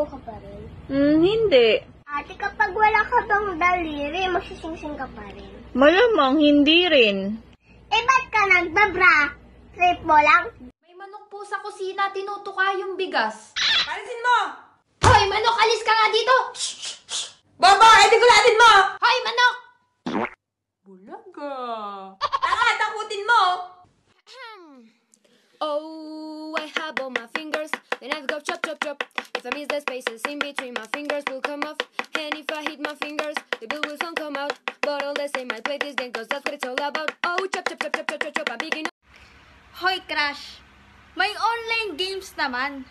Maglalaro ka pa rin. Hmm, hindi. Ate, kapag wala ka bang daliri, masisingsing ka pa rin. Malamang hindi rin. Eh, ba't ka nagbabra? Trip mo lang? May manok po sa kusina, tinutuka yung bigas. Alisin mo! Hoy, manok, alis ka nga dito! Bobo, edi mo! Hoy, manok! Bulaga. Tanga, takutin mo! Oh, I have all my fingers, then I've got chop I miss the spaces in between my fingers will come off, and if I hit my fingers, the bill will soon come out. But all the same, I play this game 'cause that's what it's all about. Oh, chop chop chop chop chop chop chop, I'm big enough. Hoy, Crush! May online games naman.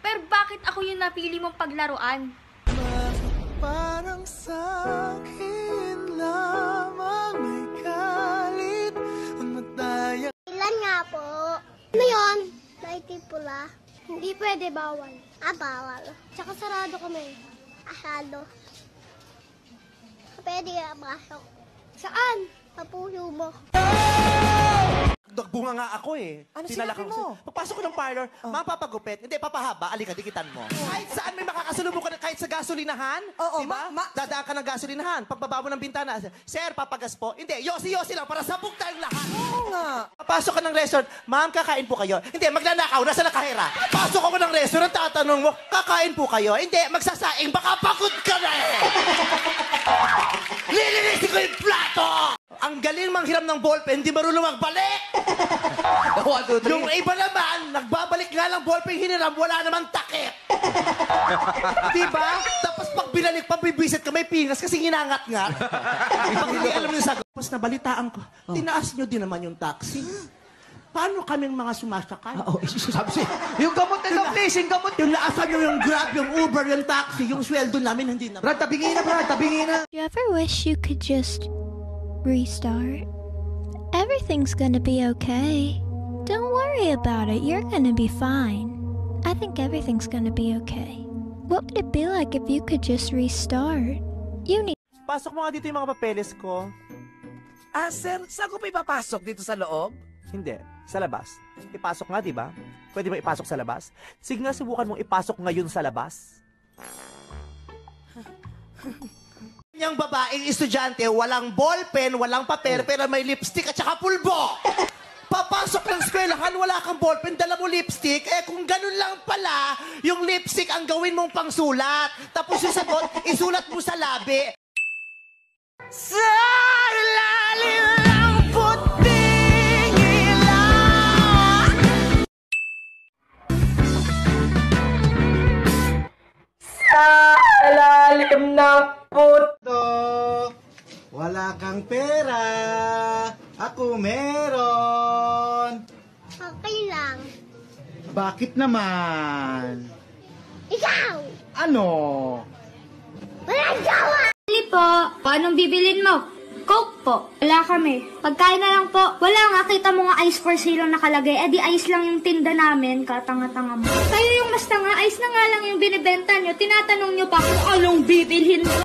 Pero bakit ako yung napili mong paglaruan? Parang sa'kin lamang may galit Ang madaya Ilan nga po? Ano yun? Lighty pula. Hindi pwede, bawal. Ah, bawal. Tsaka sarado kami. Asado. Pwede ka masok. Saan? Sa puso mo. Nagbunga nga ako eh. Ano sinabi ako mo? Pagpasok ko ng parlor, ma'am papagupit. Hindi, papahaba. Alika, dikitan mo. Kahit saan may makakasalubong ka na, kahit sa gasolinahan. Oo, diba? ma- ma- Dadaan ka ng gasolinahan. Pagbaba mo ng bintana, Sir, papagas po. Hindi, yosi-yosi lang para sabog tayong lahat. Oo nga. Papasok ka ng restaurant, ma'am, kakain po kayo. Hindi, magnanakaw, nasa nakahira. Pasok ako ng restaurant, tatanong mo, kakain po kayo. Hindi, magsasaing, baka pagod ka na eh. Lilinisin ko yung plato! Ang galing manghiram ng ballpen, hindi marunong magbalik! One, two, Yung iba naman, nagbabalik nga lang ballpen hiniram, wala naman takip. diba? Tapos pag binalik, pag bibisit ka, may pingas kasi nginangat-ngat. pag hindi alam yung sagot. Tapos nabalitaan ko, tinaas nyo din naman yung taxi. Paano kaming mga sumasakay? Oo, sabi siya, yung gamot na lang, please, yung gamot. Yung naasan nyo yung Grab, yung Uber, yung taxi, yung sweldo namin, hindi na. Brad, tabingin na, Brad, tabingin na. Do you ever wish you could just restart? Everything's gonna be okay. Don't worry about it, you're gonna be fine. I think everything's gonna be okay. What would it be like if you could just restart? You need Pasok mo nga dito yung mga papeles ko. Ah, sir, saan ko pa ipapasok dito sa loob? Hindi. Sa labas. Ipasok nga, di ba? Pwede mo ipasok sa labas? Sige nga, subukan mong ipasok ngayon sa labas. Yung babaeng estudyante, walang ballpen, walang papel, pero may lipstick at saka pulbo. Wala kang ballpen, dala mo lipstick. Eh, kung ganun lang pala, yung lipstick ang gawin mong pangsulat. Tapos yung sagot, isulat mo sa labi. Sa ilalim ng puting ilaw. Alalim ng puto. Wala kang pera, ako meron. Bakit naman? Ikaw! Ano? Walang jowa! Bili po. Paanong bibilin mo? Coke po. Wala kami. Pagkain na lang po. Wala nga, kita mo nga ice for sale ang nakalagay. Eh di ice lang yung tinda namin. Katanga-tanga mo. Kayo yung mas tanga, ice na nga lang yung binibenta nyo. Tinatanong nyo pa kung anong bibilhin mo.